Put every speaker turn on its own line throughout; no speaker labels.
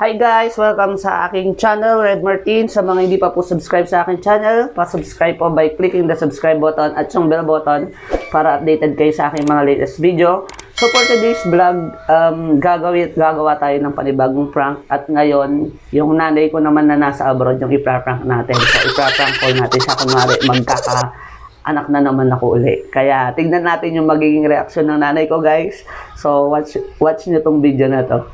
Hi guys! Welcome sa aking channel, Red Martin. Sa mga hindi pa po subscribe sa aking channel, pa-subscribe po by clicking the subscribe button at yung bell button para updated kayo sa aking mga latest video. So for today's vlog, um, gagawin, gagawa tayo ng panibagong prank at ngayon, yung nanay ko naman na nasa abroad, yung ipra-prank natin. So ipra-prank call natin siya kunwari magkaka anak na naman ako uli. Kaya tignan natin yung magiging reaksyon ng nanay ko guys. So watch watch niyo tong video na to.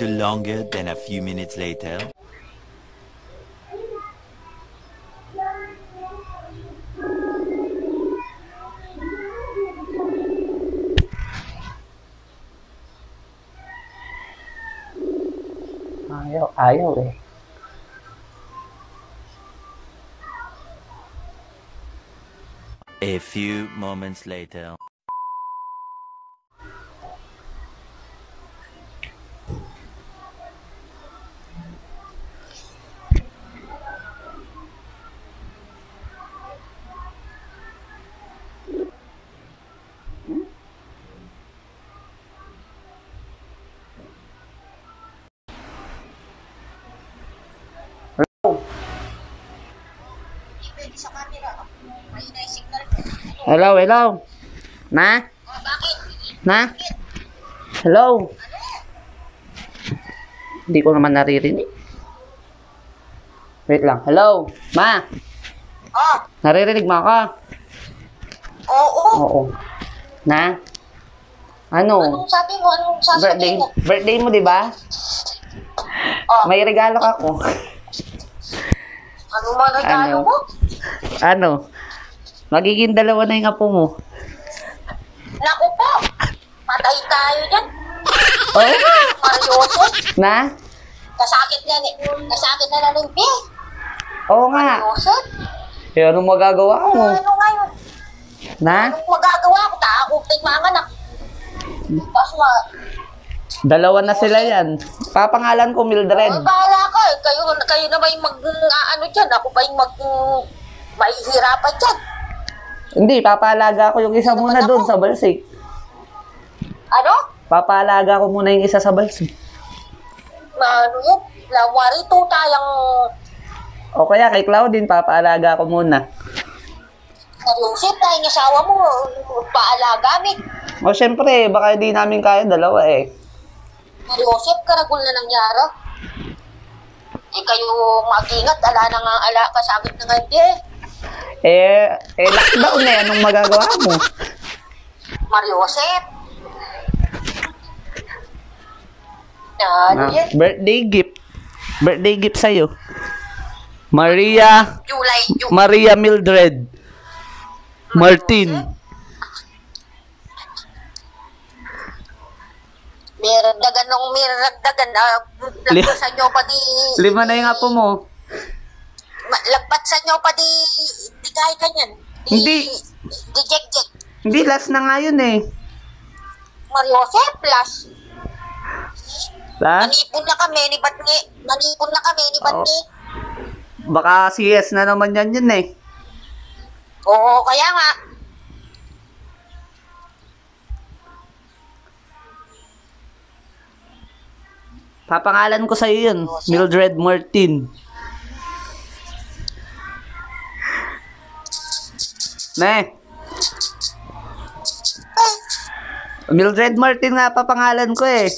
Little longer than a few minutes later.
Ayaw, ayaw eh.
A few moments later.
Hello, hello. Na? Na? Hello? Hindi ko naman naririnig. Wait lang. Hello? Ma?
Oh,
Naririnig mo ako?
oo.
Oo. Na? Ano?
Anong sabi mo? Anong
Birthday,
sasabihin mo?
birthday mo, di ba?
Oh,
May regalo ako.
ano man regalo
Ano?
mo?
Ano? Magiging dalawa na yung apo mo.
Naku po. Patay tayo dyan.
Oh?
Maryoso.
Na?
Kasakit na ni. Kasakit na na ng bih.
Oo nga.
Maryoso.
Eh, anong magagawa mo?
Ano ngayon?
Na?
Anong magagawa ko? Takot ng mga anak. Basta nga.
Dalawa na sila yan. Papangalan ko Mildred.
Ay, bahala ka. eh. Kayo, kayo na ba yung mag, ah, ano dyan? Ako ba yung mag, mahihirapan dyan?
Hindi, papalaga ko yung isa muna doon sa balsik.
Ano?
Papalaga ko muna yung isa sa balsik.
Ano yan? Lawari to tayang
O kaya kay Claudine, papaalaga ko muna.
Nalusip tayo ng asawa mo, paalagamit.
O syempre, baka hindi namin kaya dalawa eh.
Nalusip, karagol na nangyara. Eh kayo mag-ingat, ala na nga, ala kasagit na nga hindi eh.
Eh, eh lockdown eh. Anong magagawa mo?
Mariosep. Ano
Ah,
yan?
birthday gift. Birthday gift sa'yo. Maria,
July, Ju-
Maria Mildred. Martin.
may ragdagan nung may ragdagan, uh,
Li-
nyo pa di,
Lima na yung apo mo.
Ma- lagpasan nyo pa di, di kahit kanyan. Di,
Hindi.
Di jek-jek.
Hindi, last na nga yun eh.
Mariosep, plus.
Last?
Nanipon na kami ni Batni. Nanipon na kami ni Batni.
Baka CS na naman yan yun eh.
Oo, kaya nga.
Papangalan ko sa'yo yun. Mildred Martin. Ne. Mildred Martin nga papangalan ko eh.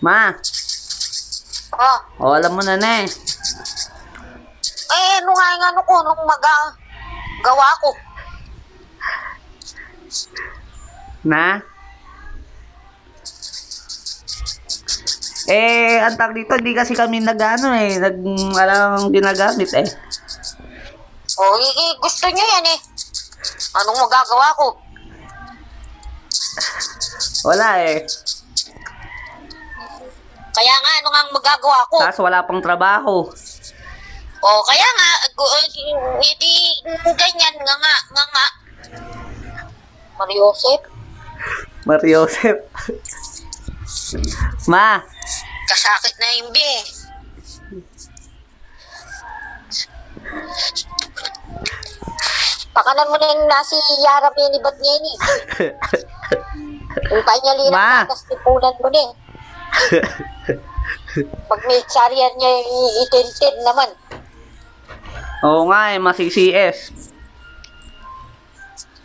Ma.
oh.
O, alam mo na na eh.
Eh, ano nga yung ano ko, nung maga, gawa ko.
Na? Eh, ang tag dito, hindi kasi kami nag-ano eh, nag, alam ginagamit eh.
O, i- i- Oh, gusto niyo yan eh. Anong magagawa ko?
Wala eh.
Kaya nga, ano nga ang magagawa ko?
Tapos wala pang trabaho.
O, kaya nga, gu- uh, hindi ganyan nga nga, nga nga. Mariosep,
Mariosep. Ma,
kasakit na yung bi. Pakanan mo na yung nasi Yara Benibat niya ni. Yung kanya
Ma.
tapos tipunan mo ni. Pag may sarian niya yung itintin naman.
Oo nga eh, masi-CS.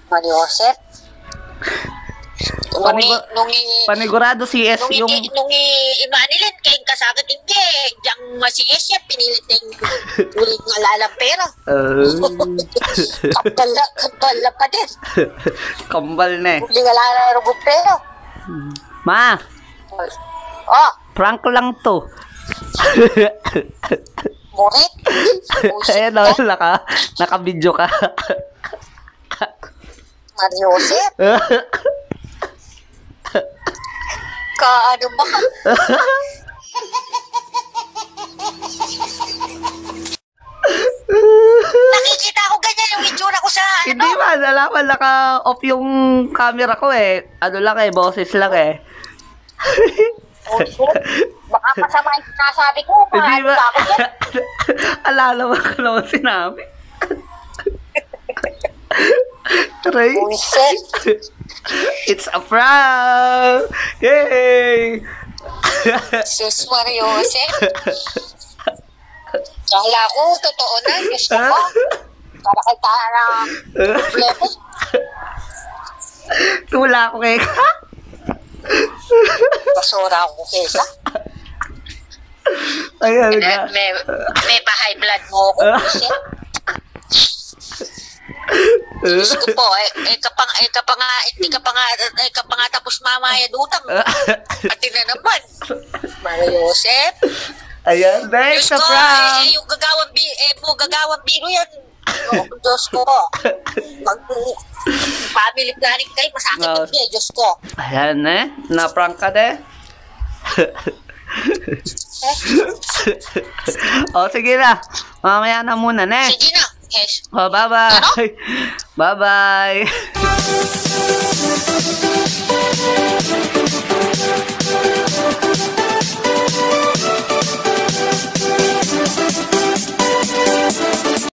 Mariosep. Nung, i,
Panigo-
nung, i-
Panigurado CS
nung,
yung...
i, nung i, imanilin, kaya kasakit hindi. Diyang masiyas siya, pinilit na yung ulit ng alalang pera.
Uh,
Kapala, kapala pa din.
kambal na eh.
Uling alalang pera.
Ma,
Oh,
prank lang to.
Bullshit
Ayan o,
ka.
naka, naka-video ka.
Mariosep. Ka ano ba? Ano.
Hindi man, alaman, naka-off yung camera ko eh. Ano lang eh, boses lang eh.
Bullshit. Baka masama yung sinasabi ko.
Hindi ba? Alala mo ko naman sinabi.
Bullshit.
it's a prank! Yay!
Sus Mariosep. Kala ko, totoo na. Diyos ko. Para kay Tara problema.
Tula ko kay ka.
Basura ako kesa.
Ayan nga.
may, may bahay blood mo ako. Diyos ko po, eh, eh, kapang, eh, kapang, hindi ka pa nga, eh, ka pa nga tapos mamaya utang. At na naman. Mariosep.
Ayan,
Diyos
next a
ko,
prank!
eh, eh, yung gagawang, bi eh, mo, gagawang biro yan. Oh, Diyos ko. Pag family planning kayo, masakit no. eh, Diyos ko.
Ayan eh, na-prank ka de. o, sige na. Mamaya na muna, ne.
Sige na. Yes.
O, bye-bye. Bye-bye.